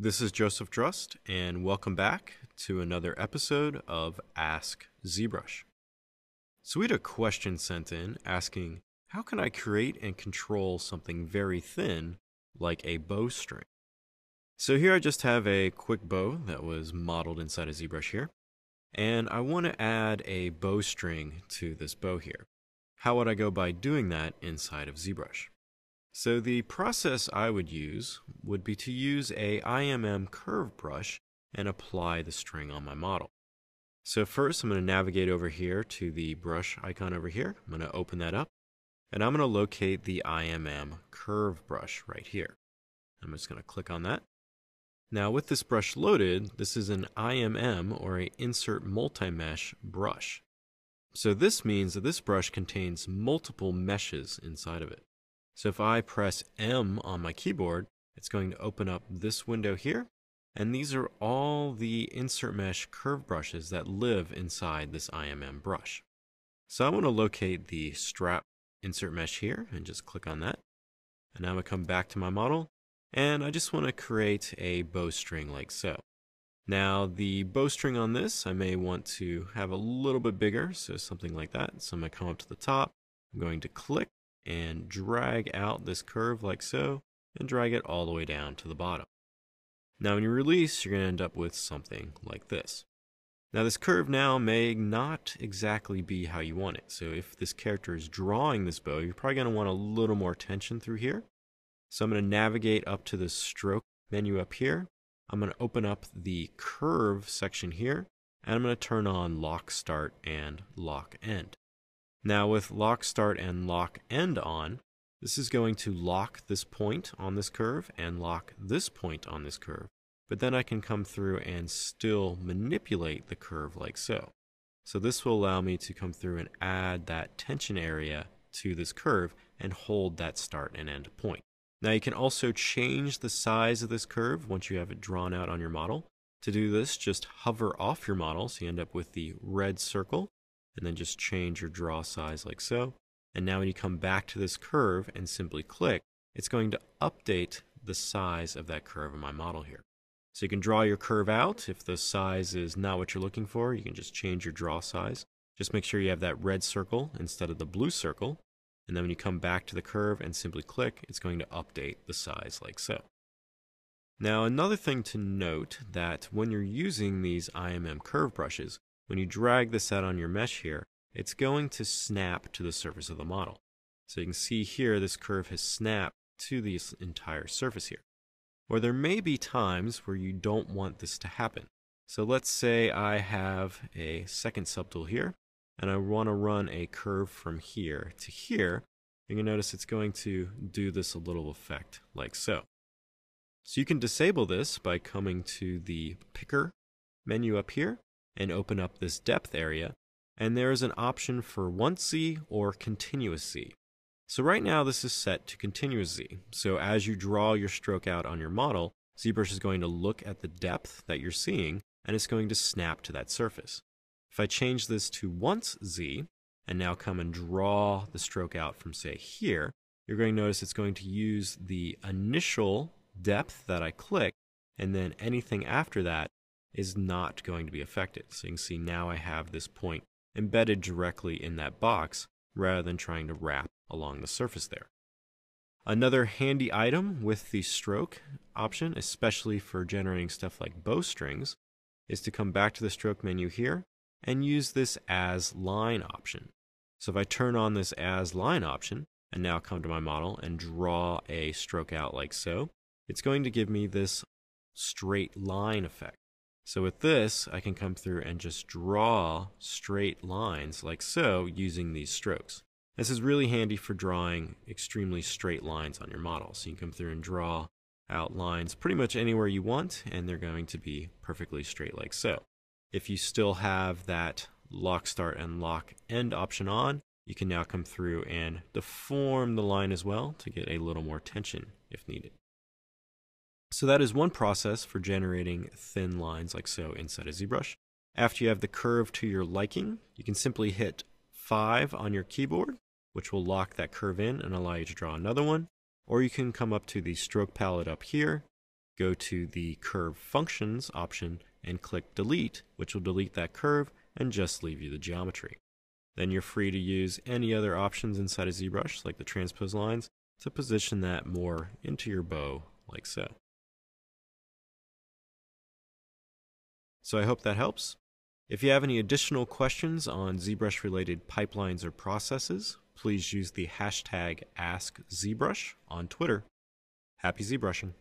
This is Joseph Drust, and welcome back to another episode of Ask ZBrush. So, we had a question sent in asking, How can I create and control something very thin like a bowstring? So, here I just have a quick bow that was modeled inside of ZBrush here, and I want to add a bowstring to this bow here. How would I go by doing that inside of ZBrush? So the process I would use would be to use a IMM curve brush and apply the string on my model. So first I'm going to navigate over here to the brush icon over here. I'm going to open that up and I'm going to locate the IMM curve brush right here. I'm just going to click on that. Now with this brush loaded, this is an IMM or a insert multi-mesh brush. So this means that this brush contains multiple meshes inside of it. So if I press M on my keyboard, it's going to open up this window here. And these are all the insert mesh curve brushes that live inside this IMM brush. So I want to locate the strap insert mesh here and just click on that. And now I'm going to come back to my model and I just want to create a bowstring like so. Now the bowstring on this, I may want to have a little bit bigger, so something like that. So I'm going to come up to the top, I'm going to click and drag out this curve like so, and drag it all the way down to the bottom. Now when you release, you're going to end up with something like this. Now this curve now may not exactly be how you want it. So if this character is drawing this bow, you're probably going to want a little more tension through here. So I'm going to navigate up to the stroke menu up here. I'm going to open up the curve section here, and I'm going to turn on lock start and lock end. Now with lock start and lock end on, this is going to lock this point on this curve and lock this point on this curve. But then I can come through and still manipulate the curve like so. So this will allow me to come through and add that tension area to this curve and hold that start and end point. Now you can also change the size of this curve once you have it drawn out on your model. To do this, just hover off your model so you end up with the red circle and then just change your draw size like so. And now when you come back to this curve and simply click, it's going to update the size of that curve in my model here. So you can draw your curve out. If the size is not what you're looking for, you can just change your draw size. Just make sure you have that red circle instead of the blue circle. And then when you come back to the curve and simply click, it's going to update the size like so. Now another thing to note that when you're using these IMM curve brushes, when you drag this out on your mesh here, it's going to snap to the surface of the model. So you can see here this curve has snapped to the entire surface here. Or there may be times where you don't want this to happen. So let's say I have a second subtool here, and I want to run a curve from here to here. You can notice it's going to do this a little effect like so. So you can disable this by coming to the picker menu up here and open up this depth area, and there is an option for once Z or continuous Z. So right now this is set to continuous Z. So as you draw your stroke out on your model, ZBrush is going to look at the depth that you're seeing and it's going to snap to that surface. If I change this to once Z and now come and draw the stroke out from say here, you're going to notice it's going to use the initial depth that I click and then anything after that is not going to be affected. So you can see now I have this point embedded directly in that box rather than trying to wrap along the surface there. Another handy item with the stroke option, especially for generating stuff like bowstrings, is to come back to the stroke menu here and use this as line option. So if I turn on this as line option and now come to my model and draw a stroke out like so, it's going to give me this straight line effect. So with this, I can come through and just draw straight lines like so using these strokes. This is really handy for drawing extremely straight lines on your model. So you can come through and draw out lines pretty much anywhere you want, and they're going to be perfectly straight like so. If you still have that lock start and lock end option on, you can now come through and deform the line as well to get a little more tension if needed. So that is one process for generating thin lines like so inside a ZBrush. After you have the curve to your liking, you can simply hit 5 on your keyboard, which will lock that curve in and allow you to draw another one. Or you can come up to the stroke palette up here, go to the curve functions option and click delete, which will delete that curve and just leave you the geometry. Then you're free to use any other options inside of ZBrush, like the transpose lines, to position that more into your bow, like so. So I hope that helps. If you have any additional questions on ZBrush related pipelines or processes, please use the hashtag AskZBrush on Twitter. Happy ZBrushing!